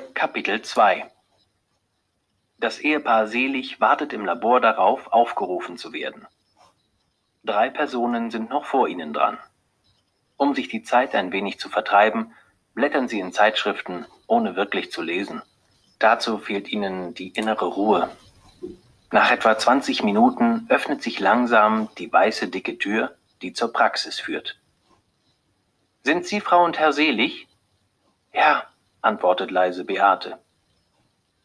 Kapitel 2 Das Ehepaar Selig wartet im Labor darauf, aufgerufen zu werden. Drei Personen sind noch vor ihnen dran. Um sich die Zeit ein wenig zu vertreiben, blättern sie in Zeitschriften, ohne wirklich zu lesen. Dazu fehlt ihnen die innere Ruhe. Nach etwa 20 Minuten öffnet sich langsam die weiße dicke Tür, die zur Praxis führt. Sind Sie Frau und Herr Selig? Ja, antwortet leise Beate.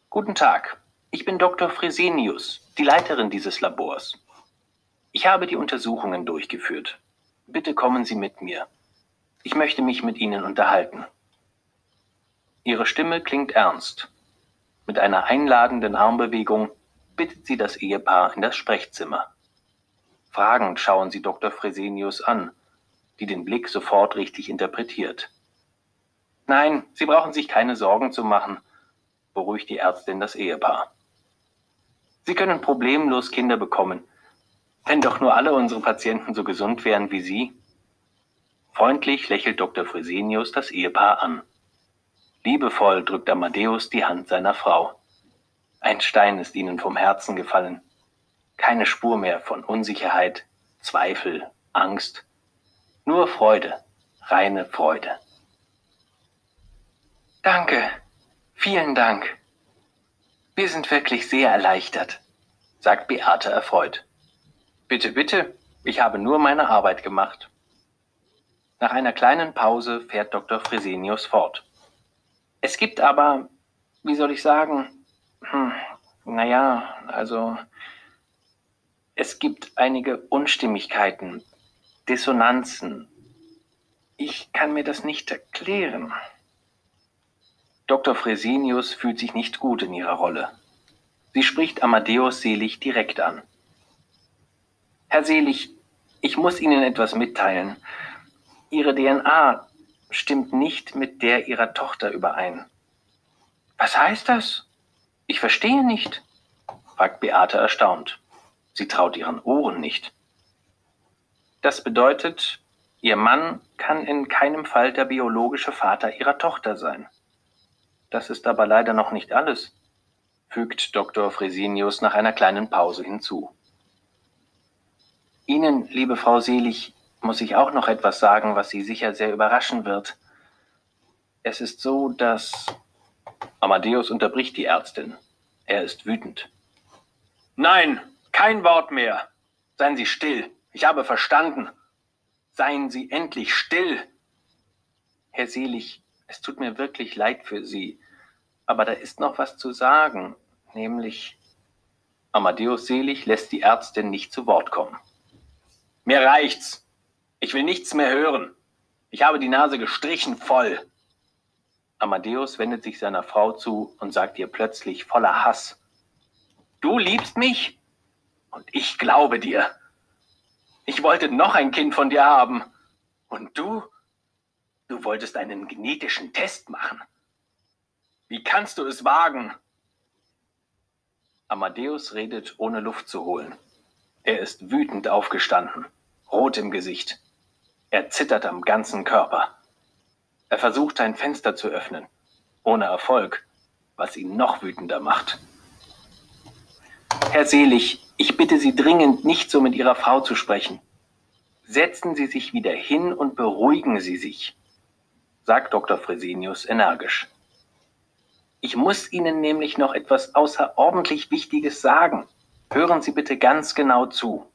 Guten Tag, ich bin Dr. Fresenius, die Leiterin dieses Labors. Ich habe die Untersuchungen durchgeführt. Bitte kommen Sie mit mir. Ich möchte mich mit Ihnen unterhalten. Ihre Stimme klingt ernst. Mit einer einladenden Armbewegung bittet sie das Ehepaar in das Sprechzimmer. Fragend schauen sie Dr. Fresenius an, die den Blick sofort richtig interpretiert. Nein, Sie brauchen sich keine Sorgen zu machen, beruhigt die Ärztin das Ehepaar. Sie können problemlos Kinder bekommen, wenn doch nur alle unsere Patienten so gesund wären wie Sie. Freundlich lächelt Dr. Fresenius das Ehepaar an. Liebevoll drückt Amadeus die Hand seiner Frau. Ein Stein ist ihnen vom Herzen gefallen. Keine Spur mehr von Unsicherheit, Zweifel, Angst. Nur Freude, reine Freude. Danke, vielen Dank. Wir sind wirklich sehr erleichtert, sagt Beate erfreut. Bitte, bitte, ich habe nur meine Arbeit gemacht. Nach einer kleinen Pause fährt Dr. Fresenius fort. Es gibt aber, wie soll ich sagen, hm, naja, also es gibt einige Unstimmigkeiten, Dissonanzen. Ich kann mir das nicht erklären. Dr. Fresenius fühlt sich nicht gut in ihrer Rolle. Sie spricht Amadeus Selig direkt an. Herr Selig, ich muss Ihnen etwas mitteilen. Ihre DNA stimmt nicht mit der Ihrer Tochter überein. Was heißt das? Ich verstehe nicht, fragt Beate erstaunt. Sie traut ihren Ohren nicht. Das bedeutet, Ihr Mann kann in keinem Fall der biologische Vater Ihrer Tochter sein. Das ist aber leider noch nicht alles, fügt Dr. Fresenius nach einer kleinen Pause hinzu. Ihnen, liebe Frau Selig, muss ich auch noch etwas sagen, was Sie sicher sehr überraschen wird. Es ist so, dass. Amadeus unterbricht die Ärztin. Er ist wütend. Nein, kein Wort mehr. Seien Sie still. Ich habe verstanden. Seien Sie endlich still. Herr Selig, es tut mir wirklich leid für Sie, aber da ist noch was zu sagen, nämlich Amadeus Selig lässt die Ärztin nicht zu Wort kommen. Mir reicht's. Ich will nichts mehr hören. Ich habe die Nase gestrichen voll. Amadeus wendet sich seiner Frau zu und sagt ihr plötzlich voller Hass. Du liebst mich und ich glaube dir. Ich wollte noch ein Kind von dir haben. Und du? Du wolltest einen genetischen Test machen. Wie kannst du es wagen? Amadeus redet ohne Luft zu holen. Er ist wütend aufgestanden, rot im Gesicht. Er zittert am ganzen Körper. Er versucht ein Fenster zu öffnen, ohne Erfolg, was ihn noch wütender macht. Herr Selig, ich bitte Sie dringend, nicht so mit Ihrer Frau zu sprechen. Setzen Sie sich wieder hin und beruhigen Sie sich, sagt Dr. Fresenius energisch. Ich muss Ihnen nämlich noch etwas außerordentlich Wichtiges sagen. Hören Sie bitte ganz genau zu.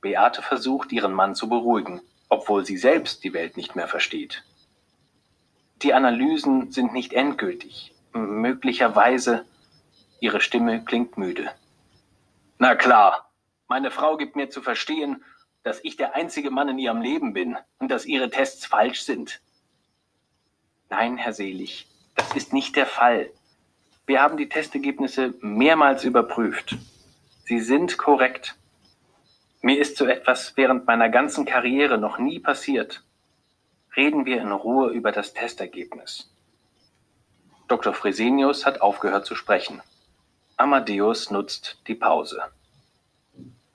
Beate versucht, ihren Mann zu beruhigen, obwohl sie selbst die Welt nicht mehr versteht. Die Analysen sind nicht endgültig. Möglicherweise. Ihre Stimme klingt müde. Na klar, meine Frau gibt mir zu verstehen, dass ich der einzige Mann in ihrem Leben bin und dass ihre Tests falsch sind. Nein, Herr Selig, das ist nicht der Fall. Wir haben die Testergebnisse mehrmals überprüft. Sie sind korrekt. Mir ist so etwas während meiner ganzen Karriere noch nie passiert. Reden wir in Ruhe über das Testergebnis. Dr. Fresenius hat aufgehört zu sprechen. Amadeus nutzt die Pause.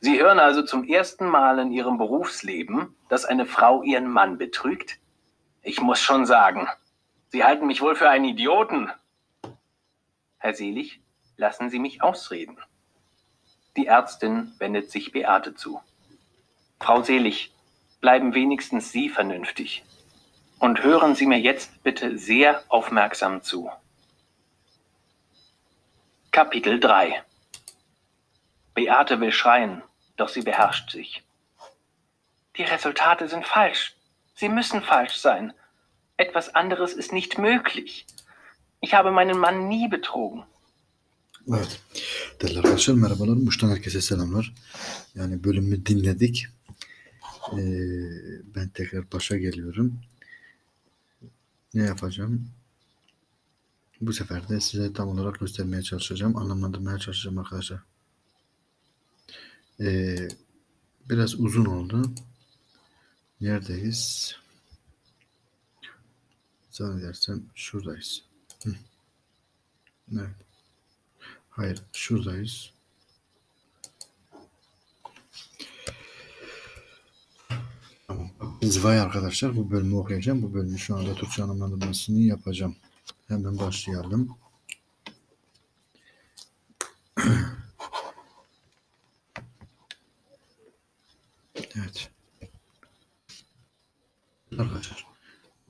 Sie hören also zum ersten Mal in Ihrem Berufsleben, dass eine Frau ihren Mann betrügt? Ich muss schon sagen, Sie halten mich wohl für einen Idioten. Herr Selig, lassen Sie mich ausreden. Die Ärztin wendet sich Beate zu. Frau Selig, bleiben wenigstens Sie vernünftig. Und hören Sie mir jetzt bitte sehr aufmerksam zu. Kapitel 3 Beate will schreien, doch sie beherrscht sich. Die Resultate sind falsch. Sie müssen falsch sein. Etwas anderes ist nicht möglich. Ich habe meinen Mann nie betrogen. Evet. Değerli arkadaşlar merhabalar. Muş'tan herkese selamlar. Yani bölümü dinledik. Ee, ben tekrar başa geliyorum. Ne yapacağım? Bu sefer de size tam olarak göstermeye çalışacağım. Anlamlandırmaya çalışacağım arkadaşlar. Ee, biraz uzun oldu. Neredeyiz? Zannedersem şuradayız. Hı. Evet. Hayır, şuradayız. Tamam. Zivay arkadaşlar bu bölümü okuyacağım. Bu bölümü şu anda Türkçe anlamlandırmasını yapacağım. Hemen başlayalım. evet. Arkadaşlar.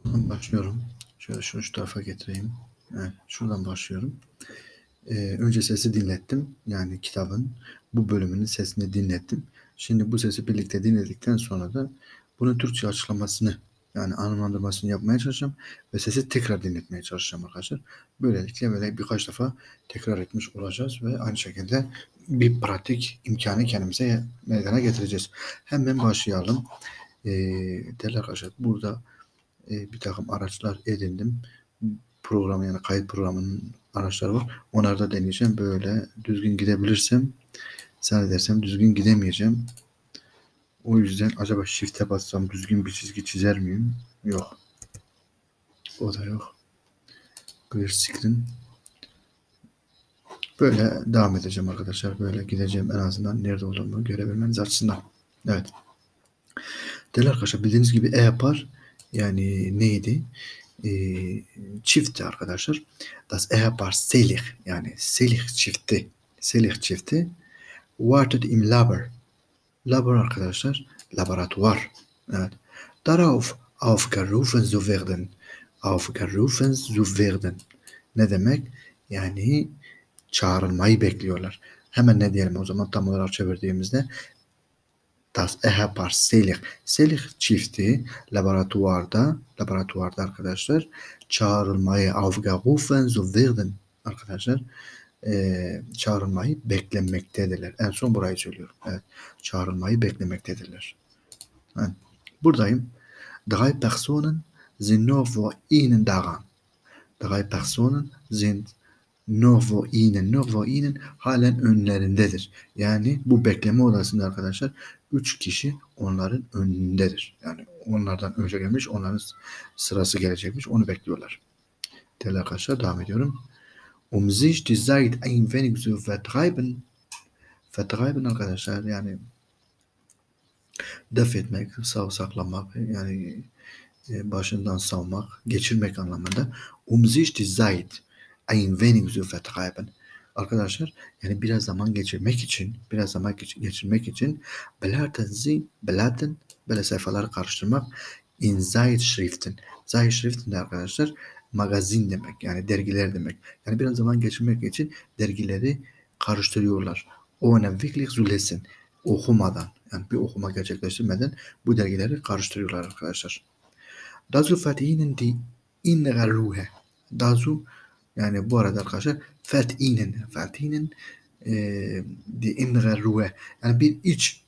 Buradan başlıyorum. Şöyle şunu şu tarafa getireyim. Evet, şuradan başlıyorum. Ee, önce sesi dinlettim. Yani kitabın bu bölümünün sesini dinlettim. Şimdi bu sesi birlikte dinledikten sonra da bunun Türkçe açıklamasını yani anlamlandırmasını yapmaya çalışacağım ve sesi tekrar dinletmeye çalışacağım arkadaşlar. Böylelikle böyle birkaç defa tekrar etmiş olacağız ve aynı şekilde bir pratik imkanı kendimize meydana getireceğiz. Hemen başlayalım. Ee, değerli arkadaşlar burada e, bir takım araçlar edindim. Program yani kayıt programının araçları var. Onları da deneyeceğim. Böyle düzgün gidebilirsem zannedersem düzgün gidemeyeceğim. O yüzden acaba shift'e bassam düzgün bir çizgi çizer miyim? Yok. O da yok. Clear screen. Böyle devam edeceğim arkadaşlar. Böyle gideceğim en azından nerede olduğumu görebilmeniz açısından. Evet. Değerli arkadaşlar bildiğiniz gibi e yapar. Yani neydi? Ee, çifti arkadaşlar. Das Ehepaar Selig yani Selig çifti. Selig çifti wartet im Labor. Labor arkadaşlar laboratuvar. Evet. Darauf aufgerufen zu werden. Aufgerufen zu werden. Ne demek? Yani çağrılmayı bekliyorlar. Hemen ne diyelim o zaman tam olarak çevirdiğimizde Das Ehepaar Selig. Selig çifti laboratuvarda, laboratuvarda arkadaşlar çağrılmayı aufgerufen zu werden arkadaşlar e, çağrılmayı beklemektedirler. En son burayı söylüyorum. Evet. Çağrılmayı beklemektedirler. Evet. Buradayım. Drei Personen sind nur vor ihnen daran. Drei Personen sind nur vor ihnen. Nur vor ihnen halen önlerindedir. Yani bu bekleme odasında arkadaşlar üç kişi onların önündedir. Yani onlardan önce gelmiş, onların sırası gelecekmiş. Onu bekliyorlar. Arkadaşlar devam ediyorum um sich die Zeit ein wenig zu vertreiben. Vertreiben arkadaşlar yani def etmek, sav saklamak yani e, başından savmak, geçirmek anlamında. Um sich die Zeit ein wenig zu vertreiben. Arkadaşlar yani biraz zaman geçirmek için, biraz zaman geçirmek için Sie, blättern böyle sayfaları karıştırmak in Zeitschriften. Zeitschriften de arkadaşlar magazin demek. Yani dergiler demek. Yani biraz zaman geçirmek için dergileri karıştırıyorlar. Ohne wirklich zu lesen. Okumadan. Yani bir okuma gerçekleştirmeden bu dergileri karıştırıyorlar arkadaşlar. Dazu verdienen die innere Ruhe. Dazu yani bu arada arkadaşlar verdienen. Verdienen e, die innere Ruhe. Yani bir iç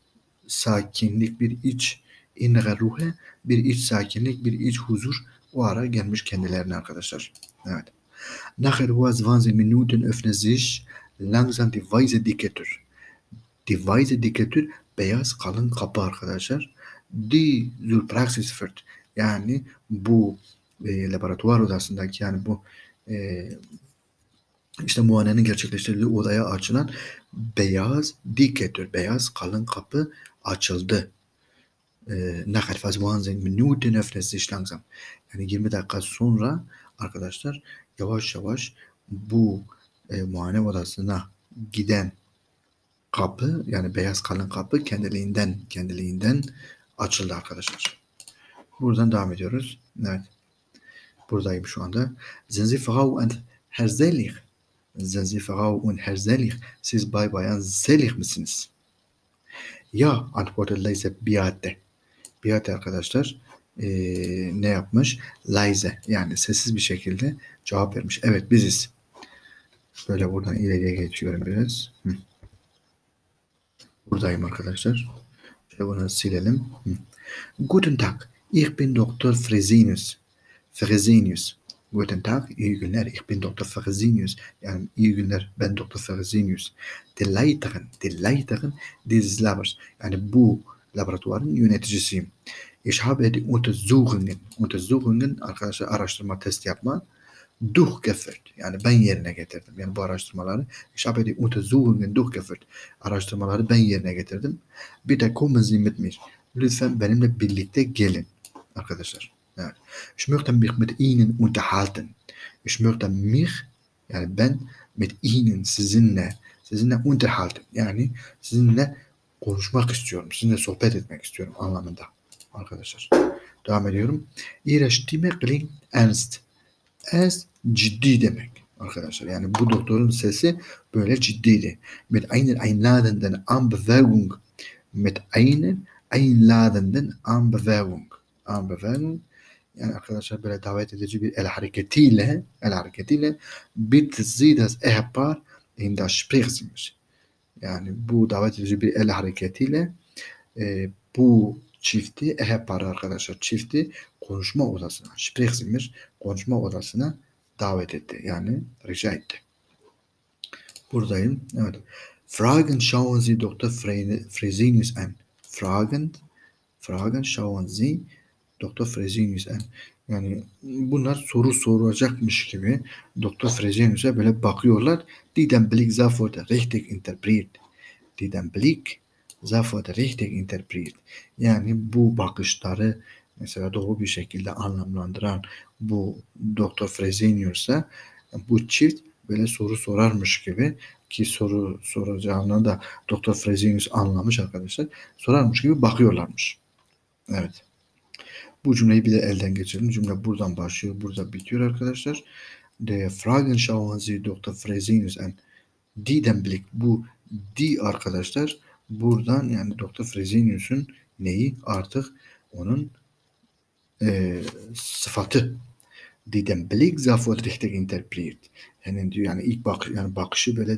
sakinlik, bir iç innere Ruhe, bir iç sakinlik, bir iç huzur o ara gelmiş kendilerine arkadaşlar. Evet. Nachher was 20 Minuten öffnet sich langsam die weiße dicke Tür. Die weiße dicke Tür beyaz kalın kapı arkadaşlar. Die zur Praxis. Yani bu e, laboratuvar odasındaki yani bu e, işte muayenenin gerçekleştirildiği odaya açılan beyaz dicke Tür, beyaz kalın kapı açıldı. E, nachher was 20 Minuten öffnet sich langsam. Yani 20 dakika sonra arkadaşlar yavaş yavaş bu e, muayene odasına giden kapı yani beyaz kalın kapı kendiliğinden kendiliğinden açıldı arkadaşlar. Buradan devam ediyoruz. Evet. Buradayım şu anda. Selig? Sind Sie Frau und Herr Selig? Siz Bay Bayan Selig misiniz? Ya antwortet leise Biate. Biate arkadaşlar ee, ne yapmış? Leise yani sessiz bir şekilde cevap vermiş. Evet biziz. Böyle buradan ileriye geçiyorum biraz. Hı. Buradayım arkadaşlar. Şöyle bunu silelim. Hı. Guten Tag. Ich bin Dr. Fresenius. Fresenius. Guten Tag, iyi günler. Ich bin Dr. Fresenius. Yani iyi günler. Ben Dr. Fresenius. Die Leiterin, die Leiterin dieses Labors. Yani bu laboratuvarın yöneticisiyim. Ich habe die Untersuchungen, Untersuchungen arkadaşlar araştırma test yapma durchgeführt. Yani ben yerine getirdim. Yani bu araştırmaları ich habe die Untersuchungen durchgeführt. Araştırmaları ben yerine getirdim. Bitte kommen Sie mit mir. Lütfen benimle birlikte gelin. Arkadaşlar. Evet. Ich möchte mich mit Ihnen unterhalten. Ich möchte mich yani ben mit Ihnen sizinle sizinle unterhalten. Yani sizinle konuşmak istiyorum. Sizinle sohbet etmek istiyorum anlamında. Arkadaşlar. Devam ediyorum. Ihre Stimme klingt ernst. Ernst ciddi demek arkadaşlar. Yani bu doktorun sesi böyle ciddiydi. Mit einer einladenden Anbewegung. Mit einer einladenden Anbewegung. Anbewegung yani arkadaşlar böyle davet edici bir el hareketiyle el hareketiyle bitte Sie das in das Sprechzimmer. Yani bu davet edici bir el hareketiyle e, bu çifti Ehepaar arkadaşlar çifti konuşma odasına Sprechzimmer konuşma odasına davet etti. Yani rica etti. Buradayım. Evet. Fragen schauen Sie Dr. Fresenius an. Fragen, Fragen schauen Sie Doktor Fresenius'e yani bunlar soru soracakmış gibi Doktor Fresenius'e böyle bakıyorlar. Die den Blick sofort richtig interpretiert. Die den Blick sofort richtig interpretiert. Yani bu bakışları mesela doğru bir şekilde anlamlandıran bu Doktor Fresenius'a bu çift böyle soru sorarmış gibi ki soru soracağını da Doktor Fresenius anlamış arkadaşlar. Sorarmış gibi bakıyorlarmış. Evet. Bu cümleyi bir de elden geçirelim. Cümle buradan başlıyor, burada bitiyor arkadaşlar. Der Fragen schauen Sie Dr. Fresenius an. Die den Blick. Bu die arkadaşlar buradan yani Dr. Fresenius'un neyi artık onun e, sıfatı. Die den Blick sofort richtig interpretiert. Yani diyor yani ilk bak yani bakışı böyle.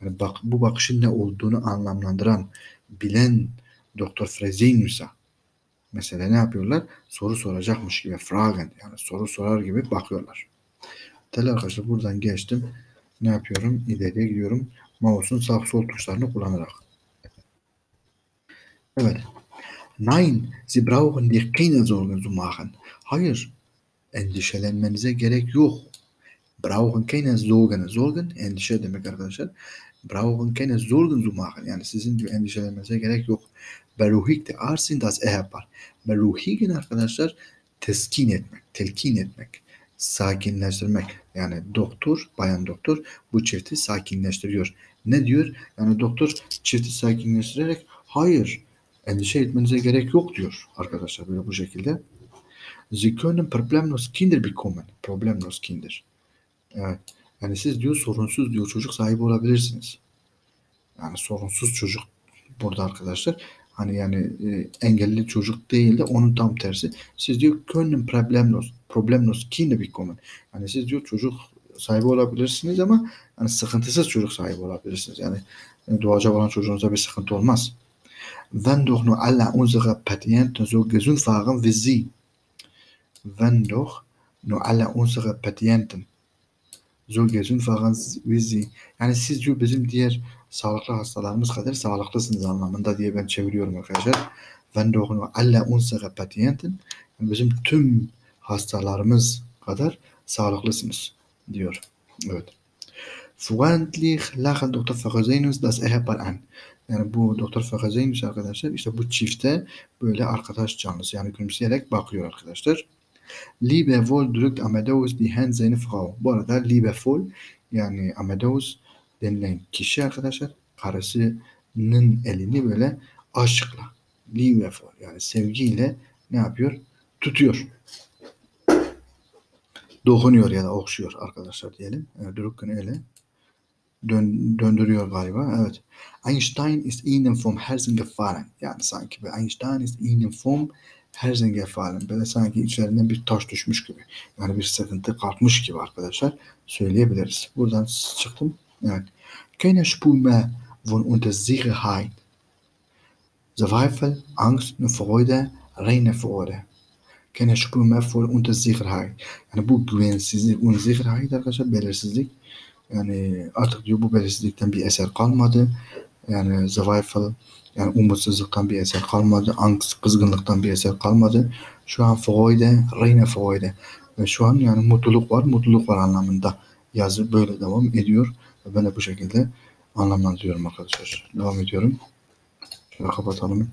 Yani bak bu bakışın ne olduğunu anlamlandıran bilen Dr. Fresenius'a Mesela ne yapıyorlar? Soru soracakmış gibi fragen yani soru sorar gibi bakıyorlar. Değerli arkadaşlar buradan geçtim. Ne yapıyorum? İleriye gidiyorum. Mouse'un sağ sol tuşlarını kullanarak. Evet. Nein, Sie brauchen dir keine Sorgen zu machen. Hayır, endişelenmenize gerek yok. Brauchen keine Sorgen. Sorgen, endişe demek arkadaşlar. Brauchen keine Sorgen zu machen. Yani sizin endişelenmenize gerek yok. Beruhigte arsin das Ehepaar. Beruhigen arkadaşlar teskin etmek, telkin etmek, sakinleştirmek. Yani doktor, bayan doktor bu çifti sakinleştiriyor. Ne diyor? Yani doktor çifti sakinleştirerek hayır endişe etmenize gerek yok diyor arkadaşlar böyle bu şekilde. Sie können problemlos Kinder bekommen. Problemlos Kinder. Evet. Yani siz diyor sorunsuz diyor çocuk sahibi olabilirsiniz. Yani sorunsuz çocuk burada arkadaşlar. Hani yani e, engelli çocuk değil de onun tam tersi. Siz diyor können problemlos, problemlos Kinder bekommen. Yani siz diyor çocuk sahibi olabilirsiniz ama yani sıkıntısız çocuk sahibi olabilirsiniz. Yani e, doğacak olan çocuğunuza bir sıkıntı olmaz. Wenn doch nur alle unsere Patienten so gesund waren wie Sie. Wenn doch nur alle unsere Patienten so gesund waren wie Sie. Yani siz diyor bizim diğer sağlıklı hastalarımız kadar sağlıklısınız anlamında diye ben çeviriyorum arkadaşlar. Wenn doch nur alle unsere Patienten yani bizim tüm hastalarımız kadar sağlıklısınız diyor. Evet. Freundlich lachen Dr. Fagazenius das Ehepaar an. Yani bu Dr. Fagazenius arkadaşlar işte bu çifte böyle arkadaş canlısı yani gülümseyerek bakıyor arkadaşlar. Liebevoll drückt Amadeus die Hand seine Frau. Bu arada Liebevoll yani Amadeus denilen kişi arkadaşlar karısının elini böyle aşkla Liebevoll yani sevgiyle ne yapıyor? Tutuyor. Dokunuyor ya da okşuyor arkadaşlar diyelim. Drücken öyle. Dön, döndürüyor galiba. Evet. Einstein ist Ihnen vom Herzen gefallen. Yani sanki bir Einstein ist Ihnen vom Herzen gefallen. Böyle sanki içlerinden bir taş düşmüş gibi. Yani bir sıkıntı kalkmış gibi arkadaşlar söyleyebiliriz. Buradan çıktım. Evet. Keine Spur mehr von Unsicherheit. Zweifel, Angst und Freude, reine Freude. Keine Spur mehr von Unsicherheit. Yani bu güvensizlik, unsicherheit arkadaşlar belirsizlik. Yani artık diyor bu belirsizlikten bir eser kalmadı. Yani Zweifel, yani umutsuzluktan bir eser kalmadı. Angst, kızgınlıktan bir eser kalmadı. Şu an Freude, reine Freude. Ve şu an yani mutluluk var, mutluluk var anlamında yazı böyle devam ediyor. Ben de bu şekilde anlamlandırıyorum arkadaşlar. Devam ediyorum. Şöyle kapatalım.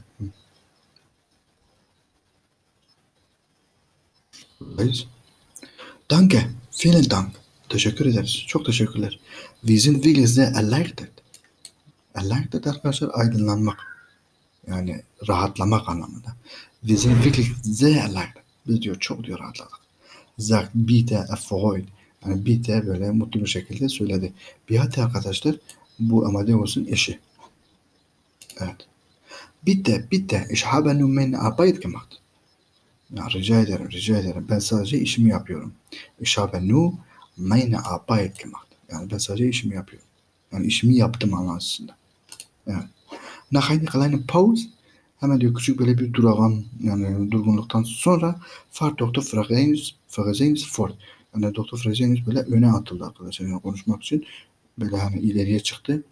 Buradayız. Danke, vielen Dank. Teşekkür ederiz. Çok teşekkürler. Wir sind wirklich sehr erleichtert. Erleichtert arkadaşlar aydınlanmak. Yani rahatlamak anlamında. Wir sind wirklich sehr erleichtert. Biz diyor çok diyor rahatladık. Sagt bitte erfreut. Yani bitte böyle mutlu bir şekilde söyledi. Biate arkadaşlar bu Amadeus'un eşi. Evet. Bitte, bitte, ich habe nur meine Arbeit gemacht. Ya rica ederim, rica ederim. Ben sadece işimi yapıyorum. Ich habe nur meine Arbeit gemacht. Yani ben sadece işimi yapıyorum. Yani işimi yaptım anlamında. Evet. Nach einer kleinen Pause hemen diyor küçük böyle bir durağan yani durgunluktan sonra fahrt Doktor Fresenius, Fresenius fort. Yani Doktor Fresenius böyle öne atıldı arkadaşlar yani konuşmak için böyle hani ileriye çıktı.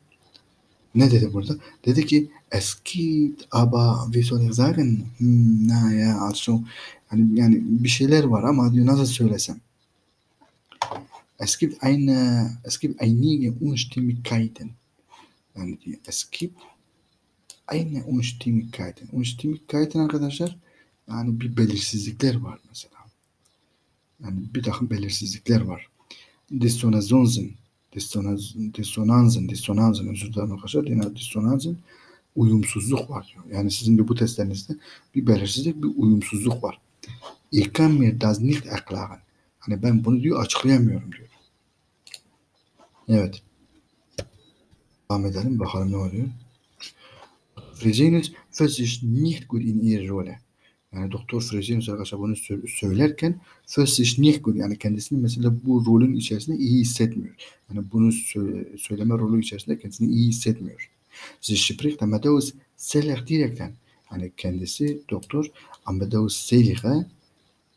Ne dedi burada? Dedi ki es gibt aber wie soll ich sagen? Hmm, na ya also yani, yani bir şeyler var ama diyor nasıl söylesem. Es gibt eine, es gibt einige Unstimmigkeiten. Yani diyor, es gibt eine Unstimmigkeiten. Unstimmigkeiten arkadaşlar yani bir belirsizlikler var mesela. Yani bir takım belirsizlikler var. Dissonanzen, dissonanzen, dissonanzen özür dilerim arkadaşlar. Yani dissonanzen uyumsuzluk var diyor. Yani sizin de bu testlerinizde bir belirsizlik, bir uyumsuzluk var. Ich kann mir das nicht erklären. Hani ben bunu diyor açıklayamıyorum diyor. Evet. Devam edelim bakalım ne oluyor. Fresenius fühlt sich nicht gut in ihre Rolle. Yani Doktor Fresenius arkadaşlar bunu söylerken nicht gut yani kendisini mesela bu rolün içerisinde iyi hissetmiyor. Yani bunu söyle, söyleme rolü içerisinde kendisini iyi hissetmiyor. Sie spricht Amadeus Selig direkten. Yani kendisi doktor Amadeus Selig'e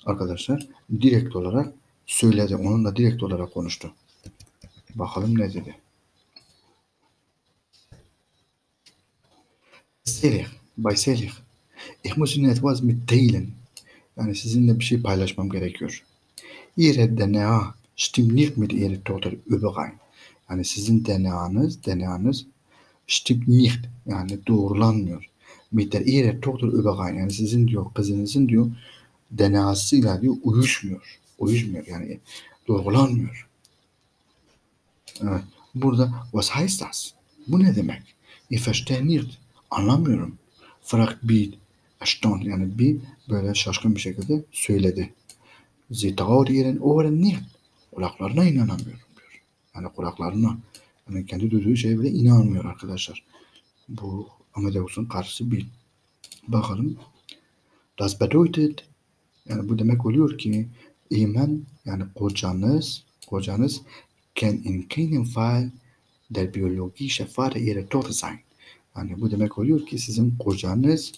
arkadaşlar direkt olarak söyledi. Onunla direkt olarak konuştu. Bakalım ne dedi. Selig, Bay Selig. Ihnen etwas mitteilen. Yani sizinle bir şey paylaşmam gerekiyor. Ihre DNA stimmt nicht mit Ihrer Tochter überein. Yani sizin DNA'nız, DNA'nız stimmt nicht. Yani doğrulanmıyor. Mit der Ihrer Tochter überein. Yani sizin diyor, kızınızın diyor DNA'sıyla diyor uyuşmuyor. Uyuşmuyor yani doğrulanmıyor. Evet. Burada was heißt das? Bu ne demek? Ich verstehe nicht. Anlamıyorum. Fragt bir erstaunt yani bir böyle şaşkın bir şekilde söyledi. Ohren nicht. Kulaklarına inanamıyorum diyor. Yani kulaklarına. Yani kendi duyduğu şeye bile inanmıyor arkadaşlar. Bu Amadeus'un karşısı bir. Bakalım. Das bedeutet yani bu demek oluyor ki iman yani kocanız kocanız kann in keinem Fall der biologische Vater ihrer Tochter sein. Yani bu demek oluyor ki sizin kocanız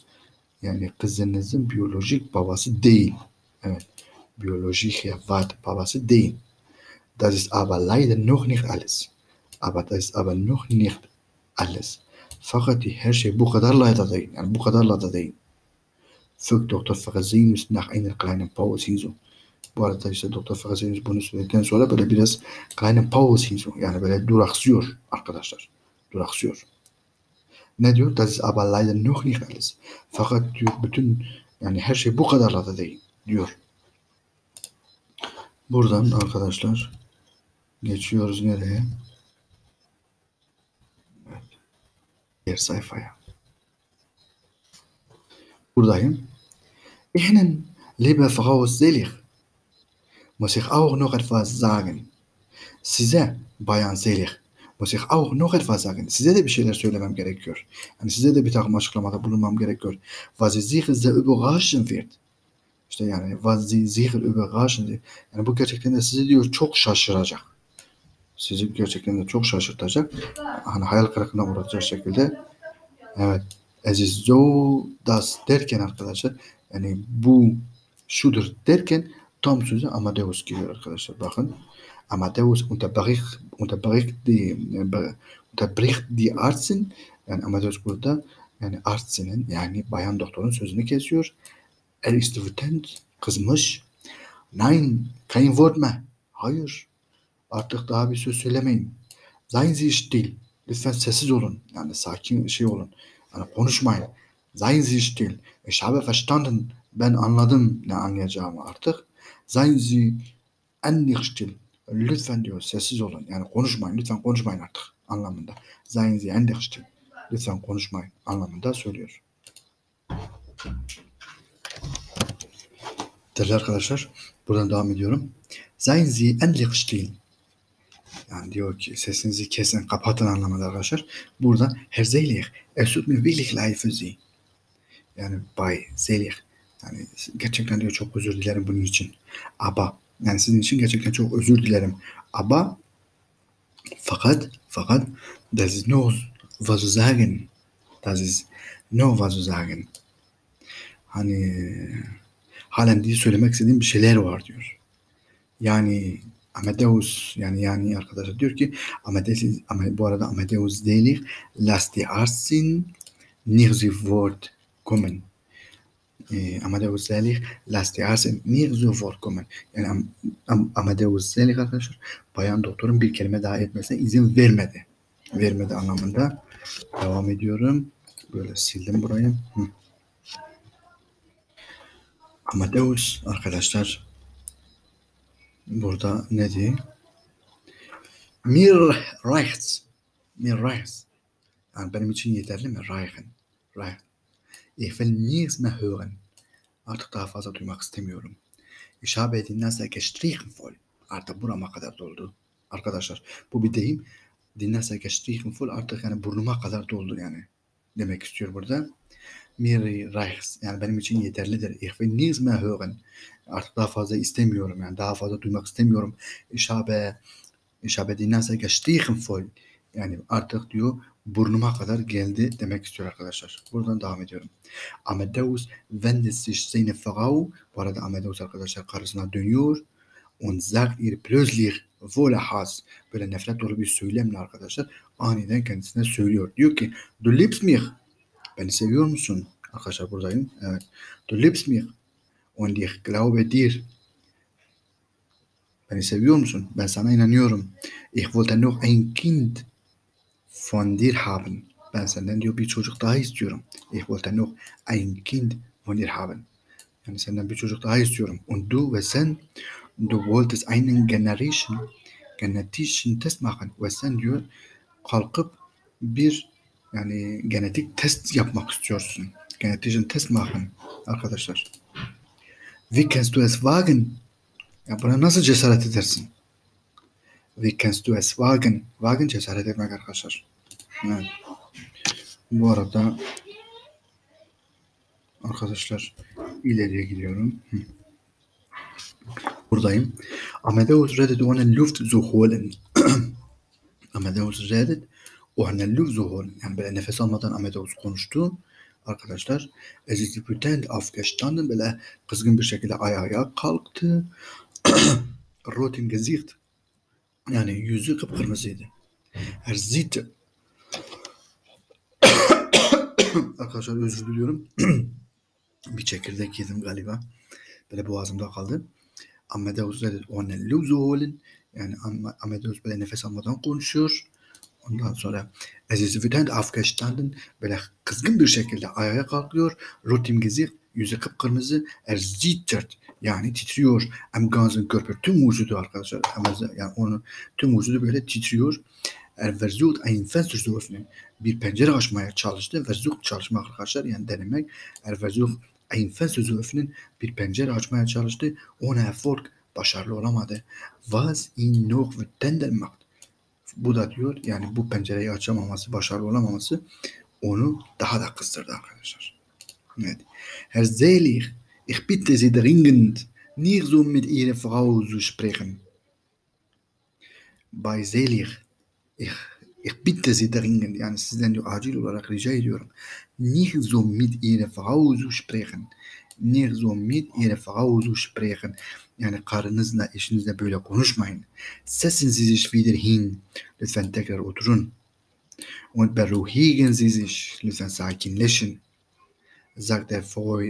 yani kızınızın biyolojik babası değil. Evet. Biyolojik Vater babası değil. Das ist aber leider noch nicht alles. Aber das ist aber noch nicht alles. Fakat her şey bu kadarla da değil. Yani bu kadarla da değil. Fügt Dr. Fresenius nach einer kleinen Pause hinzu. Bu arada işte Dr. Fresenius bunu söyledikten sonra böyle biraz kleinen Pause hinzu. Yani böyle duraksıyor arkadaşlar. Duraksıyor. Ne diyor? Das ist aber leider noch nicht alles. Fakat diyor bütün yani her şey bu kadarla da değil diyor. Buradan arkadaşlar geçiyoruz nereye? Diğer sayfaya. Buradayım. Ihnen liebe Frau Selig, muss ich auch noch etwas sagen. Size Bayan Selig, auch noch etwas sagen. Size de bir şeyler söylemem gerekiyor. Yani size de bir takım açıklamada bulunmam gerekiyor. Sicher sehr überraschen wird. İşte yani überraschen wird. Yani bu gerçekten de sizi diyor çok şaşıracak. Sizi gerçekten de çok şaşırtacak. Hani hayal kırıklığına uğratacak şekilde. Evet. So das derken arkadaşlar yani bu şudur derken tam sözü Amadeus geliyor arkadaşlar. Bakın. Amadeus unterbricht, unterbricht die, unterbricht die Arztin yani Amadeus burada yani Arztinin yani bayan doktorun sözünü kesiyor. Er ist wütend, kızmış. Nein, kein Wort mehr. Hayır. Artık daha bir söz söylemeyin. Seien Sie still. Lütfen sessiz olun. Yani sakin şey olun. Yani konuşmayın. Seien Sie still. Ich habe verstanden. Ben anladım ne anlayacağımı artık. Seien Sie endlich still. Lütfen diyor sessiz olun. Yani konuşmayın. Lütfen konuşmayın artık anlamında. Sie endlich still. Lütfen konuşmayın anlamında söylüyor. Değerli arkadaşlar buradan devam ediyorum. Sie endlich still. Yani diyor ki sesinizi kesin kapatın anlamında arkadaşlar. Burada Herr Selig, es tut mir wirklich leid für Sie. Yani Bay Selig. Yani gerçekten diyor çok özür dilerim bunun için. Ama yani sizin için gerçekten çok özür dilerim. Ama fakat fakat das ist nur was sagen. Das ist nur was sagen. Hani halen diye söylemek istediğim bir şeyler var diyor. Yani Amadeus yani yani arkadaşlar diyor ki Amadeus ama bu arada Amadeus değil Las die Arztin nicht sie Wort kommen. Amadeus Selig Las die Arztin nicht so Wort kommen. Yani Am, Am, Amadeus Selig arkadaşlar bayan doktorun bir kelime daha etmesine izin vermedi. Vermedi anlamında. Devam ediyorum. Böyle sildim burayı. Hı. Amadeus arkadaşlar burada ne diyor? Mir reicht's. Mir reicht's. Yani benim için yeterli mi? Reichen. Reichen. Ich will nichts mehr hören. Artık daha fazla duymak istemiyorum. Die Nase gestrichen voll. Artık burama kadar doldu. Arkadaşlar bu bir deyim. Die Nase gestrichen voll artık yani burnuma kadar doldu yani. Demek istiyor burada. Mir reicht's. Yani benim için yeterlidir. Ich will nichts mehr hören. Artık daha fazla istemiyorum yani daha fazla duymak istemiyorum. Habe die Nase gestrichen voll. Yani artık diyor burnuma kadar geldi demek istiyor arkadaşlar. Buradan devam ediyorum. Amadeus wendet sich seine Frau. Bu arada Amadeus arkadaşlar karısına dönüyor. Und sagt ihr plötzlich voller Hass. Böyle nefret dolu bir söylemle arkadaşlar aniden kendisine söylüyor. Diyor ki du liebst mich. Beni seviyor musun? Arkadaşlar buradayım. Evet. Du liebst mich. Und ich glaube dir. Beni seviyor musun? Ben sana inanıyorum. Ich wollte noch ein Kind von dir haben. Ben senden diyor bir çocuk daha istiyorum. Ich wollte noch ein Kind von dir haben. Yani senden bir çocuk daha istiyorum. Und du ve sen du wolltest einen Generation genetischen Test machen. Ve sen diyor kalkıp bir yani genetik test yapmak istiyorsun. Genetischen Test machen arkadaşlar. Wie kannst du es wagen? Ya buna nasıl cesaret edersin? Wie kannst du es wagen? Wagen cesaret etmek arkadaşlar. Bu arada arkadaşlar ileriye gidiyorum. Hı. Buradayım. Amadeus redet ohne Luft zu holen. Amadeus redet ohne Luft zu. Yani böyle nefes almadan Amadeus konuştu. Arkadaşlar es ist wütend aufgestanden. Böyle kızgın bir şekilde ayağa kalktı. Rot im. Yani yüzü kıpkırmızıydı. Er sieht Arkadaşlar özür diliyorum. bir çekirdek yedim galiba. Böyle boğazımda kaldı. Amadeus dedi ona lüzulün. Yani Amadeus böyle nefes almadan konuşuyor. Ondan sonra es ist wütend aufgestanden. Böyle kızgın bir şekilde ayağa kalkıyor. Rot im Gesicht. Yüzü kıpkırmızı. Er zittert. Yani titriyor. Em gazın körper tüm vücudu arkadaşlar. Yani onu tüm vücudu böyle titriyor. Versucht ein Fenster zu öffnen. Bir pencere açmaya çalıştı. Versucht çalışmak arkadaşlar yani denemek. Versucht ein Fenster zu öffnen. Bir pencere açmaya çalıştı. Ohne Erfolg başarılı olamadı. Was ihn noch wütender macht. Bu da diyor yani bu pencereyi açamaması, başarılı olamaması onu daha da kızdırdı arkadaşlar. Evet. Herr Selig, ich bitte Sie dringend, nicht so mit Ihrer Frau zu sprechen. Bay Selig, bitte dringend, yani sizden diyor acil olarak rica ediyorum. Nicht so mit Ihrer Frau zu sprechen. Nicht so mit Ihrer Frau zu sprechen. Yani karınızla, eşinizle böyle konuşmayın. Sie sich wieder hin. Lütfen tekrar oturun. Und beruhigen Sie sich. Lütfen sakinleşin. Sagt der Frau,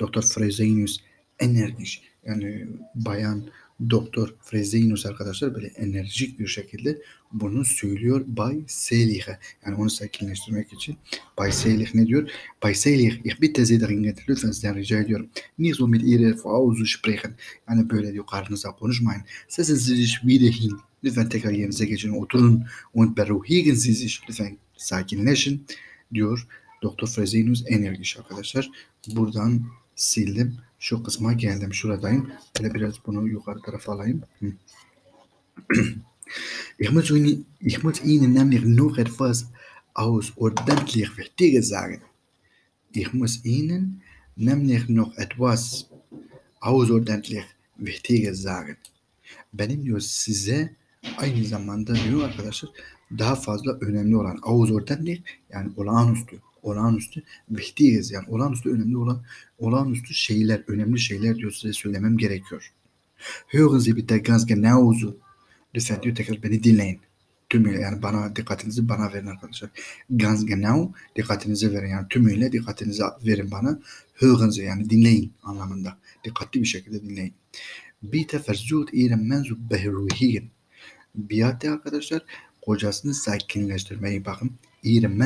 Dr. Fresenius energisch. Yani bayan Doktor Fresenius arkadaşlar böyle enerjik bir şekilde bunu söylüyor Bay Selig'e. Yani onu sakinleştirmek için. Bay Selig ne diyor? Bay Selig, ich bitte Sie dringend, lütfen sizden rica ediyorum. Nicht so mit Ihrer Frau zu sprechen. Yani böyle diyor karnınıza konuşmayın. Setzen Sie sich wieder hin. Lütfen tekrar yerinize geçin, oturun. Und beruhigen Sie sich. Lütfen sakinleşin diyor. Doktor Fresenius enerjiş arkadaşlar. Buradan sildim. Şu kısma geldim. Şuradayım. Böyle biraz bunu yukarı tarafa alayım. İch, muss Ihnen, ich muss Ihnen nämlich noch etwas außerordentlich Wichtiges sagen. Ich muss Ihnen nämlich noch etwas außerordentlich Wichtiges sagen. Benim diyor size aynı zamanda diyor arkadaşlar daha fazla önemli olan außerordentlich yani olağanüstü olağanüstü wichtiges yani olağanüstü önemli olan olağanüstü şeyler önemli şeyler diyor size söylemem gerekiyor. Hören Sie bitte ganz genauso. Lütfen diyor tekrar beni dinleyin. Tümüyle yani bana dikkatinizi bana verin arkadaşlar. Ganz genau dikkatinizi verin yani tümüyle dikkatinizi verin bana. Hören Sie yani dinleyin anlamında. Dikkatli bir şekilde dinleyin. Bitte versucht Ihren Mann zu beruhigen. Biate arkadaşlar kocasını sakinleştirmeyi bakın.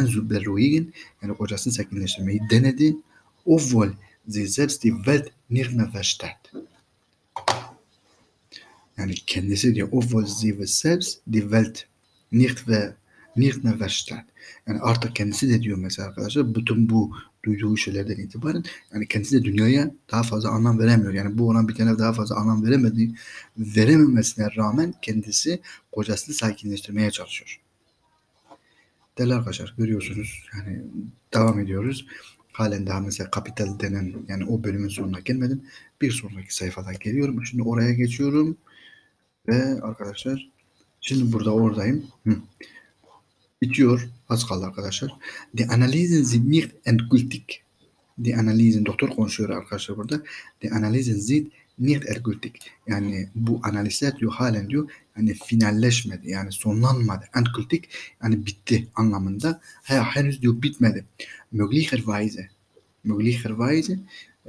Zu beruhigen yani kocasını sakinleştirmeyi denedi. Obwohl sie selbst die Welt nicht mehr versteht. Yani kendisi diyor obwohl sie selbst die Welt nicht ve nicht mehr versteht. Yani artık kendisi de diyor mesela arkadaşlar bütün bu duyduğu şeylerden itibaren yani kendisi de dünyaya daha fazla anlam veremiyor. Yani bu olan bitene daha fazla anlam veremediği verememesine rağmen kendisi kocasını sakinleştirmeye çalışıyor. Değerli arkadaşlar görüyorsunuz yani devam ediyoruz. Halen daha mesela kapital denen yani o bölümün sonuna gelmedim. Bir sonraki sayfada geliyorum. Şimdi oraya geçiyorum. Ve arkadaşlar şimdi burada oradayım. Hı. Bitiyor. Az kaldı arkadaşlar. Die Analysen sind nicht endgültig. Die Analysen, doktor konuşuyor arkadaşlar burada. Die Analysen sind nicht endgültig. Yani bu analizler diyor halen diyor yani finalleşmedi. Yani sonlanmadı. Endgültig yani bitti anlamında. Ha, henüz diyor bitmedi. Möglicherweise. Möglicherweise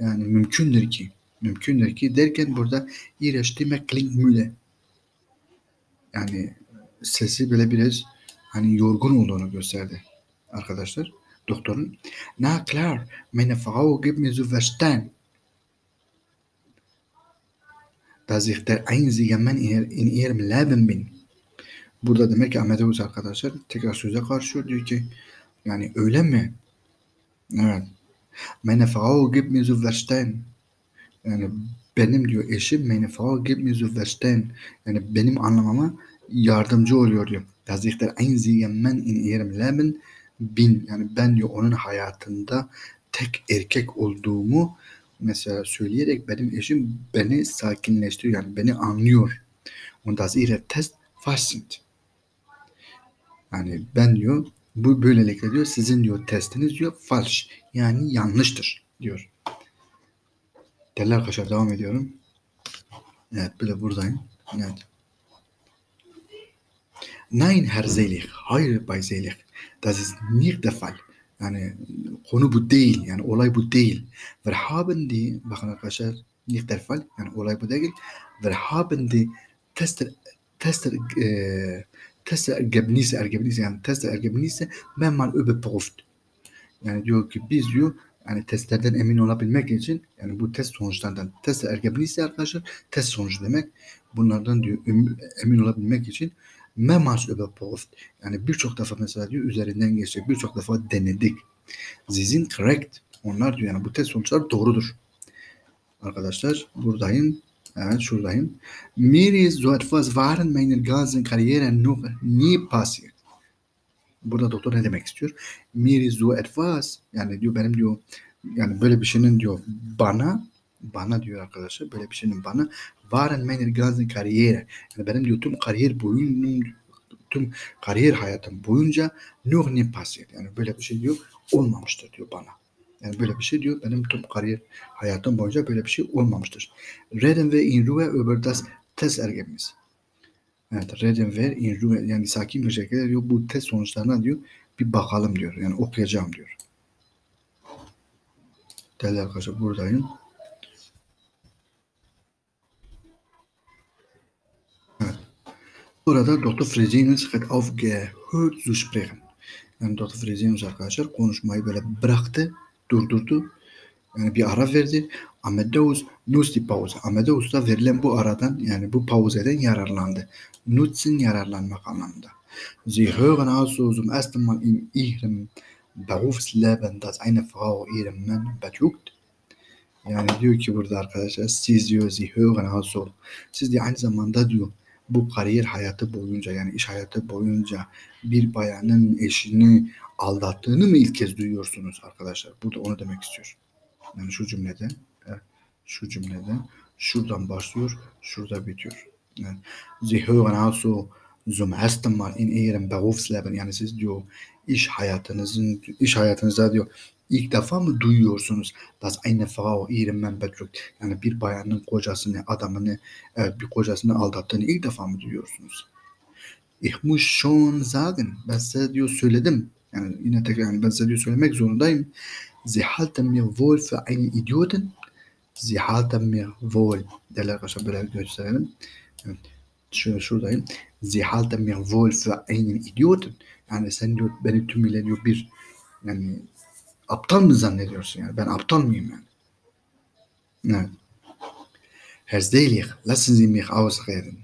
yani mümkündür ki. Mümkündür ki derken burada ihre Stimme klingt müde. Yani sesi böyle biraz hani yorgun olduğunu gösterdi arkadaşlar. Doktorun. Na klar, meine Frau gibt mir zu verstehen, dass ich der einzige Mann in, ihrem Leben bin. Burada demek ki Oğuz arkadaşlar tekrar söze karşı diyor ki yani öyle mi? Evet. Meine Frau gibt mir zu verstehen. Yani benim diyor eşim meine Frau gibt mir zu verstehen. Yani benim anlamama yardımcı oluyor diyor. Dass ich der einzige Mann in ihrem Leben bin. Yani ben diyor onun hayatında tek erkek olduğumu mesela söyleyerek benim eşim beni sakinleştiriyor. Yani beni anlıyor. Und dass ihre Test sind. Yani ben diyor bu böylelikle diyor sizin diyor testiniz diyor falsch yani yanlıştır diyor. Değerli arkadaşlar devam ediyorum. Evet böyle buradayım. Evet. Nein Herr Selig. Hayır Bay Selig. Das ist nicht der Fall. Yani konu bu değil. Yani olay bu değil. Die bakın arkadaşlar nicht der Fall. Yani olay bu değil. Wir haben die Tester Tester e, Tester Ergebnisse Ergebnisse yani Tester Ergebnisse mehrmal überprüft. Yani diyor ki biz diyor Yani testlerden emin olabilmek için yani bu test sonuçlarından test ergebiyse arkadaşlar test sonucu demek. Bunlardan diyor emin olabilmek için memas überprüft. Yani birçok defa mesela diyor üzerinden geçecek. Birçok defa denedik. Sizin correct. Onlar diyor yani bu test sonuçları doğrudur. Arkadaşlar buradayım. Evet şuradayım. Mir ist so etwas waren meiner ganzen Karriere noch nie passiert. Burada doktor ne demek istiyor? Mir ist so etwas yani diyor benim diyor yani böyle bir şeyin diyor bana bana diyor arkadaşlar böyle bir şeyin bana waren meiner ganzen Karriere yani benim diyor tüm kariyer boyunca tüm kariyer hayatım boyunca noch nie passiert. Yani böyle bir şey diyor olmamıştır diyor bana. Yani böyle bir şey diyor. Benim tüm kariyer hayatım boyunca böyle bir şey olmamıştır. Reden ve in Ruhe über das Testergebnis. Evet, reden ve in Ruhe yani sakin bir şekilde diyor bu test sonuçlarına diyor bir bakalım diyor. Yani okuyacağım diyor. Değerli arkadaşlar buradayım. Burada Dr. Fresenius hat aufgehört zu sprechen. Yani Dr. Fresenius arkadaşlar konuşmayı böyle bıraktı durdurdu. Yani bir ara verdi. Amadeus nutzt pauze. Amadeus da verilen bu aradan yani bu pauzeden yararlandı. Nutzen yararlanmak anlamında. Sie hören also zum ersten Mal in ihrem Berufsleben, dass eine Frau ihren Mann betrügt. Yani diyor ki burada arkadaşlar siz diyor sie hören also. Siz de aynı zamanda diyor bu kariyer hayatı boyunca yani iş hayatı boyunca bir bayanın eşini aldattığını mı ilk kez duyuyorsunuz arkadaşlar? Burada onu demek istiyor. Yani şu cümlede şu cümlede şuradan başlıyor, şurada bitiyor. Yani, Sie hören also zum ersten Mal in Ihrem Berufsleben yani siz diyor iş hayatınızın iş hayatınızda diyor ilk defa mı duyuyorsunuz dass eine Frau ihren Mann betrügt yani bir bayanın kocasını adamını evet, bir kocasını aldattığını ilk defa mı duyuyorsunuz? Ich muss schon sagen ben size diyor söyledim yani yine tekrar yani ben size diyor söylemek zorundayım. Sie halten mir wohl für einen Idioten. Sie halten mir wohl. Değerli arkadaşlar böyle gösterelim. Evet. Şöyle şuradayım. Sie halten mir wohl für einen Idioten. Yani sen diyor beni tümüyle diyor bir yani aptal mı zannediyorsun yani? Ben aptal mıyım yani? Evet. Herr Selig, lassen Sie mich ausreden.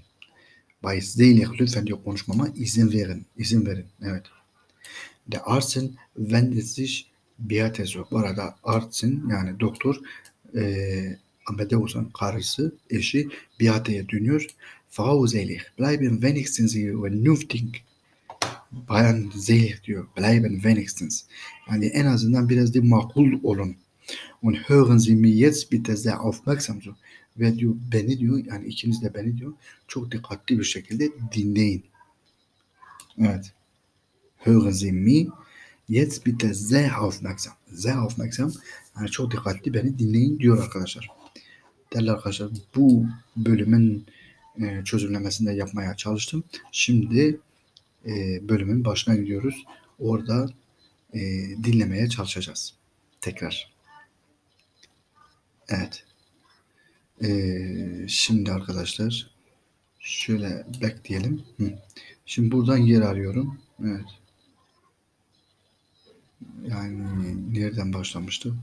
Bay Selig lütfen diyor konuşmama izin verin. İzin verin. Evet. Der Arzt wendet sich Beate so. Bu arada Artsin yani doktor e, Amadeus'un karısı, eşi Beate'ye dönüyor. Frau Selig, bleiben wenigstens vernünftig. Bayan Selig diyor. Bleiben wenigstens. Yani en azından biraz da makul olun. Und hören Sie mir jetzt bitte sehr aufmerksam so. Ve diyor beni diyor yani ikiniz de beni diyor çok dikkatli bir şekilde dinleyin. Evet. Hören Sie mich jetzt bitte sehr aufmerksam. Sehr aufmerksam. Yani çok dikkatli beni dinleyin diyor arkadaşlar. Değerli arkadaşlar bu bölümün e, çözümlemesini de yapmaya çalıştım. Şimdi e, bölümün başına gidiyoruz. Orada e, dinlemeye çalışacağız. Tekrar. Evet. E, şimdi arkadaşlar şöyle bekleyelim. Hı. Şimdi buradan yer arıyorum. Evet. Yani nereden başlamıştı?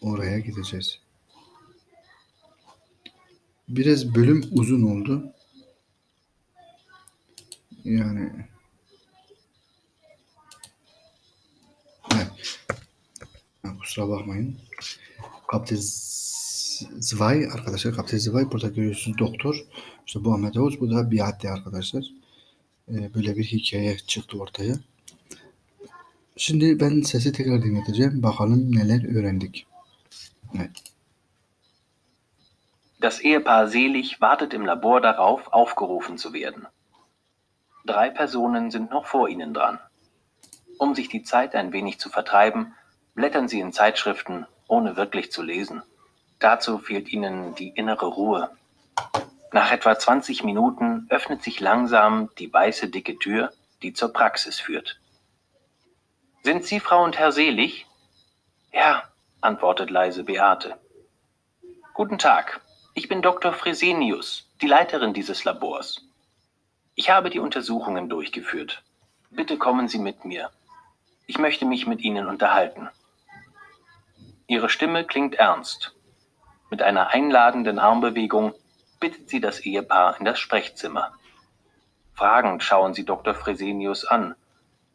Oraya gideceğiz. Biraz bölüm uzun oldu. Yani evet. Kusura bakmayın. Kapte Zvay arkadaşlar. Kapte Zvay burada görüyorsunuz doktor. İşte bu Ahmet Oğuz. Bu da Biatti arkadaşlar. Ee, böyle bir hikaye çıktı ortaya. Şimdi ben sesi tekrar dinleteceğim. Bakalım neler öğrendik. Evet. Das Ehepaar Selig wartet im Labor darauf, aufgerufen zu werden. Drei Personen sind noch vor ihnen dran. Um sich die Zeit ein wenig zu vertreiben, blättern sie in Zeitschriften, ohne wirklich zu lesen. Dazu fehlt ihnen die innere Ruhe. Nach etwa 20 Minuten öffnet sich langsam die weiße dicke Tür, die zur Praxis führt. Sind Sie Frau und Herr Selig? Ja, antwortet leise Beate. Guten Tag, ich bin Dr. Fresenius, die Leiterin dieses Labors. Ich habe die Untersuchungen durchgeführt. Bitte kommen Sie mit mir. Ich möchte mich mit Ihnen unterhalten. Ihre Stimme klingt ernst. Mit einer einladenden Armbewegung bittet sie das Ehepaar in das Sprechzimmer. Fragend schauen sie Dr. Fresenius an,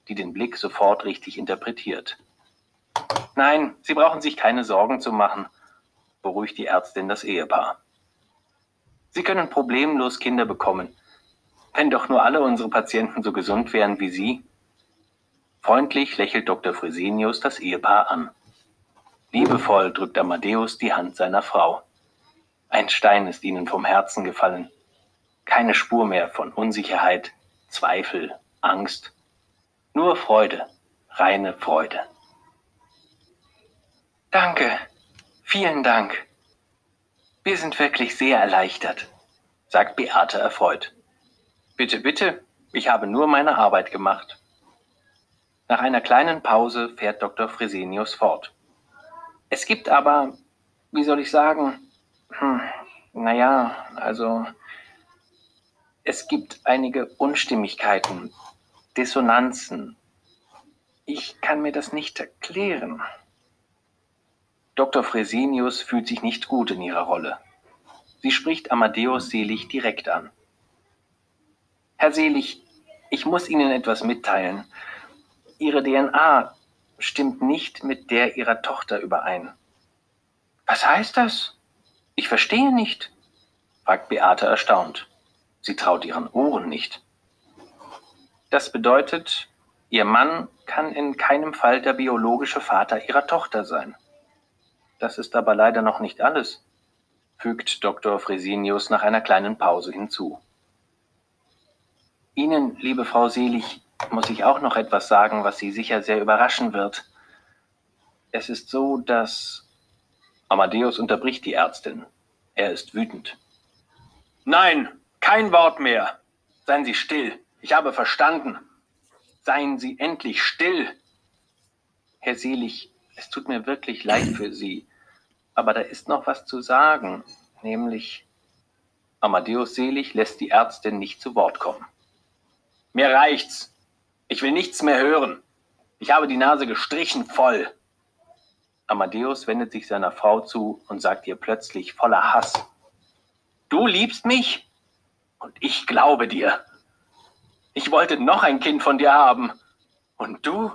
die den Blick sofort richtig interpretiert. Nein, Sie brauchen sich keine Sorgen zu machen, beruhigt die Ärztin das Ehepaar. Sie können problemlos Kinder bekommen, wenn doch nur alle unsere Patienten so gesund wären wie Sie. Freundlich lächelt Dr. Fresenius das Ehepaar an. Liebevoll drückt Amadeus die Hand seiner Frau. Ein Stein ist ihnen vom Herzen gefallen. Keine Spur mehr von Unsicherheit, Zweifel, Angst. Nur Freude, reine Freude. Danke, vielen Dank. Wir sind wirklich sehr erleichtert, sagt Beate erfreut. Bitte, bitte, ich habe nur meine Arbeit gemacht. Nach einer kleinen Pause fährt Dr. Fresenius fort. Es gibt aber, wie soll ich sagen, hm, naja, also es gibt einige Unstimmigkeiten, Dissonanzen. Ich kann mir das nicht erklären. Dr. Fresenius fühlt sich nicht gut in ihrer Rolle. Sie spricht Amadeus Selig direkt an. Herr Selig, ich muss Ihnen etwas mitteilen. Ihre DNA stimmt nicht mit der Ihrer Tochter überein. Was heißt das? Ich verstehe nicht, fragt Beate erstaunt. Sie traut ihren Ohren nicht. Das bedeutet, Ihr Mann kann in keinem Fall der biologische Vater Ihrer Tochter sein. Das ist aber leider noch nicht alles, fügt Dr. Fresenius nach einer kleinen Pause hinzu. Ihnen, liebe Frau Selig, muss ich auch noch etwas sagen, was Sie sicher sehr überraschen wird. Es ist so, dass Amadeus unterbricht die Ärztin. Er ist wütend. Nein, kein Wort mehr. Seien Sie still. Ich habe verstanden. Seien Sie endlich still. Herr Selig, es tut mir wirklich leid für Sie. Aber da ist noch was zu sagen, nämlich Amadeus Selig lässt die Ärztin nicht zu Wort kommen. Mir reicht's. Ich will nichts mehr hören. Ich habe die Nase gestrichen voll. Amadeus wendet sich seiner Frau zu und sagt ihr plötzlich voller Hass. Du liebst mich und ich glaube dir. Ich wollte noch ein Kind von dir haben. Und du?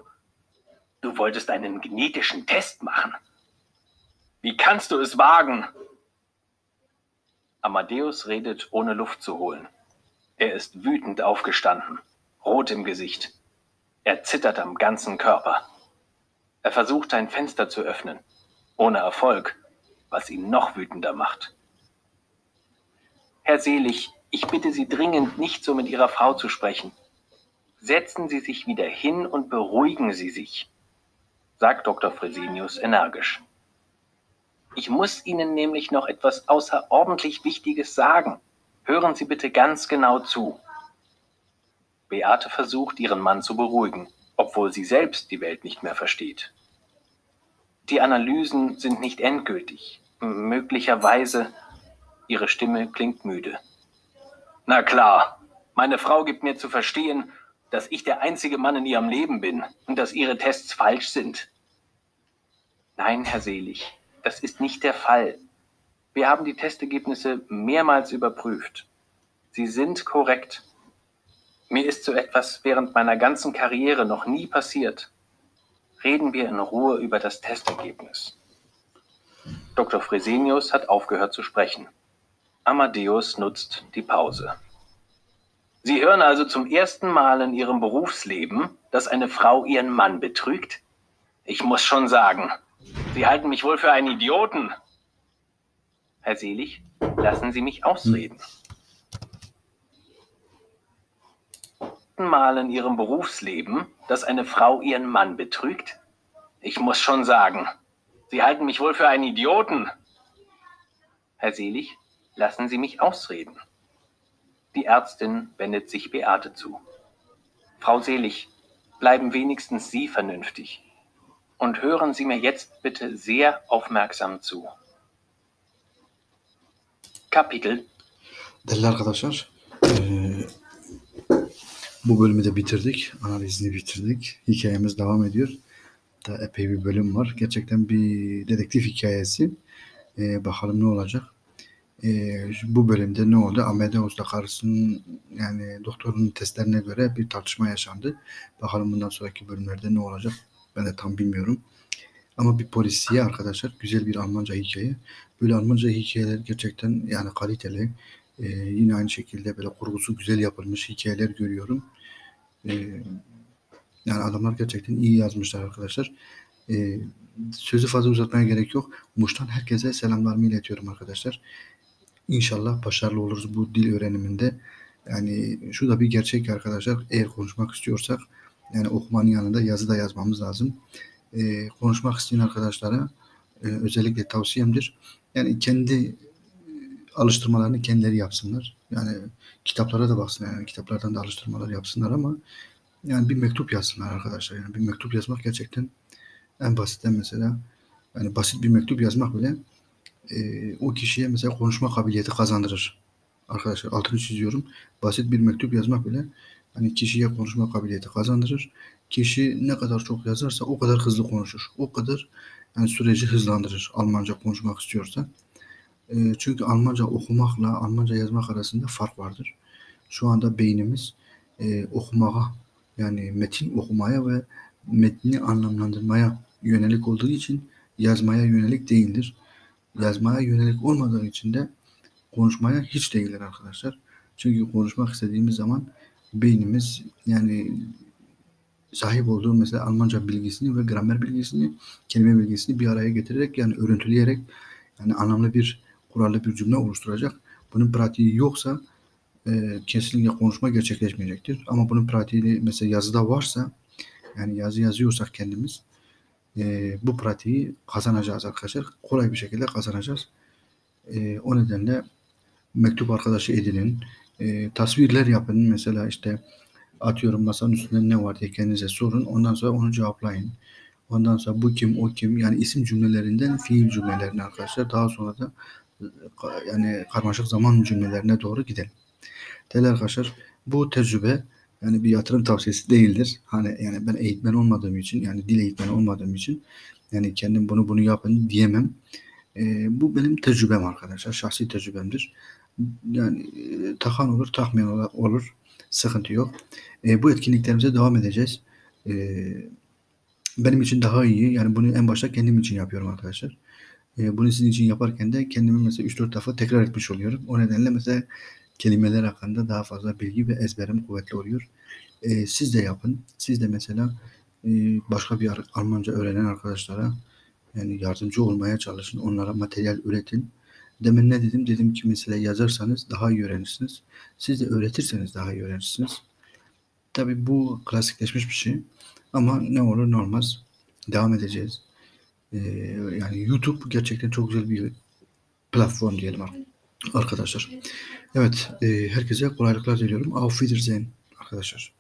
Du wolltest einen genetischen Test machen. Wie kannst du es wagen? Amadeus redet, ohne Luft zu holen. Er ist wütend aufgestanden, rot im Gesicht. Er zittert am ganzen Körper. Er versucht ein Fenster zu öffnen, ohne Erfolg, was ihn noch wütender macht. Herr Selig, ich bitte Sie dringend, nicht so mit Ihrer Frau zu sprechen. Setzen Sie sich wieder hin und beruhigen Sie sich, sagt Dr. Fresenius energisch. Ich muss Ihnen nämlich noch etwas außerordentlich Wichtiges sagen. Hören Sie bitte ganz genau zu. Beate versucht, ihren Mann zu beruhigen, obwohl sie selbst die Welt nicht mehr versteht. Die Analysen sind nicht endgültig. M möglicherweise ihre Stimme klingt müde. Na klar, meine Frau gibt mir zu verstehen, dass ich der einzige Mann in ihrem Leben bin und dass ihre Tests falsch sind. Nein, Herr Selig, das ist nicht der Fall. Wir haben die Testergebnisse mehrmals überprüft. Sie sind korrekt. Mir ist so etwas während meiner ganzen Karriere noch nie passiert. Reden wir in Ruhe über das Testergebnis. Dr. Fresenius hat aufgehört zu sprechen. Amadeus nutzt die Pause. Sie hören also zum ersten Mal in Ihrem Berufsleben, dass eine Frau ihren Mann betrügt? Ich muss schon sagen, Sie halten mich wohl für einen Idioten. Herr Selig, lassen Sie mich ausreden. Mal in Ihrem Berufsleben, dass eine Frau ihren Mann betrügt? Ich muss schon sagen, Sie halten mich wohl für einen Idioten. Herr Selig, lassen Sie mich ausreden. Die Ärztin wendet sich Beate zu. Frau Selig, bleiben wenigstens Sie vernünftig. Und hören Sie mir jetzt bitte sehr aufmerksam zu. Kapitel Değerli arkadaşlar, eee, bu bölümü de bitirdik. Analizini bitirdik. Hikayemiz devam ediyor. Hatta epey bir bölüm var. Gerçekten bir dedektif hikayesi. Ee, bakalım ne olacak. Ee, bu bölümde ne oldu? Amadeus'la karısının yani doktorun testlerine göre bir tartışma yaşandı. Bakalım bundan sonraki bölümlerde ne olacak? Ben de tam bilmiyorum. Ama bir polisiye arkadaşlar. Güzel bir Almanca hikaye. Böyle Almanca hikayeler gerçekten yani kaliteli. Ee, yine aynı şekilde böyle kurgusu güzel yapılmış hikayeler görüyorum. Ee, yani adamlar gerçekten iyi yazmışlar arkadaşlar. Ee, sözü fazla uzatmaya gerek yok. Muş'tan herkese selamlarımı iletiyorum arkadaşlar. İnşallah başarılı oluruz bu dil öğreniminde. Yani şu da bir gerçek arkadaşlar. Eğer konuşmak istiyorsak yani okumanın yanında yazı da yazmamız lazım. Ee, konuşmak isteyen arkadaşlara e, özellikle tavsiyemdir. Yani kendi e, alıştırmalarını kendileri yapsınlar. Yani kitaplara da baksınlar. Yani kitaplardan da alıştırmalar yapsınlar ama yani bir mektup yazsınlar arkadaşlar. Yani bir mektup yazmak gerçekten en basitten mesela yani basit bir mektup yazmak bile e, o kişiye mesela konuşma kabiliyeti kazandırır. Arkadaşlar altını çiziyorum. Basit bir mektup yazmak bile hani kişiye konuşma kabiliyeti kazandırır. Kişi ne kadar çok yazarsa o kadar hızlı konuşur. O kadar yani süreci hızlandırır Almanca konuşmak istiyorsa. E, çünkü Almanca okumakla Almanca yazmak arasında fark vardır. Şu anda beynimiz e, okumaya yani metin okumaya ve metni anlamlandırmaya yönelik olduğu için yazmaya yönelik değildir. Yazmaya yönelik olmadığı için de konuşmaya hiç değiller arkadaşlar. Çünkü konuşmak istediğimiz zaman beynimiz yani sahip olduğu mesela Almanca bilgisini ve gramer bilgisini, kelime bilgisini bir araya getirerek yani örüntüleyerek yani anlamlı bir kurallı bir cümle oluşturacak. Bunun pratiği yoksa e, kesinlikle konuşma gerçekleşmeyecektir. Ama bunun pratiği mesela yazıda varsa yani yazı yazıyorsak kendimiz e, bu pratiği kazanacağız arkadaşlar. Kolay bir şekilde kazanacağız. E, o nedenle mektup arkadaşı edinin. E, tasvirler yapın. Mesela işte atıyorum masanın üstünde ne var diye kendinize sorun. Ondan sonra onu cevaplayın. Ondan sonra bu kim, o kim yani isim cümlelerinden fiil cümlelerine arkadaşlar. Daha sonra da yani karmaşık zaman cümlelerine doğru gidelim. Değerli arkadaşlar bu tecrübe yani bir yatırım tavsiyesi değildir. Hani yani ben eğitmen olmadığım için yani dil eğitmeni olmadığım için yani kendim bunu bunu yapın diyemem. E, bu benim tecrübem arkadaşlar. Şahsi tecrübemdir. Yani e, takan olur, takmayan olur. Sıkıntı yok. E, bu etkinliklerimize devam edeceğiz. E, benim için daha iyi. Yani bunu en başta kendim için yapıyorum arkadaşlar. E, bunu sizin için yaparken de kendimi mesela 3-4 defa tekrar etmiş oluyorum. O nedenle mesela kelimeler hakkında daha fazla bilgi ve ezberim kuvvetli oluyor. E, siz de yapın. Siz de mesela e, başka bir Almanca öğrenen arkadaşlara yani yardımcı olmaya çalışın. Onlara materyal üretin. Demin ne dedim? Dedim ki mesela yazarsanız daha iyi öğrenirsiniz. Siz de öğretirseniz daha iyi öğrenirsiniz. Tabi bu klasikleşmiş bir şey. Ama ne olur ne olmaz. Devam edeceğiz. Ee, yani YouTube gerçekten çok güzel bir platform diyelim arkadaşlar. Evet, e, herkese kolaylıklar diliyorum. Auf Wiedersehen arkadaşlar.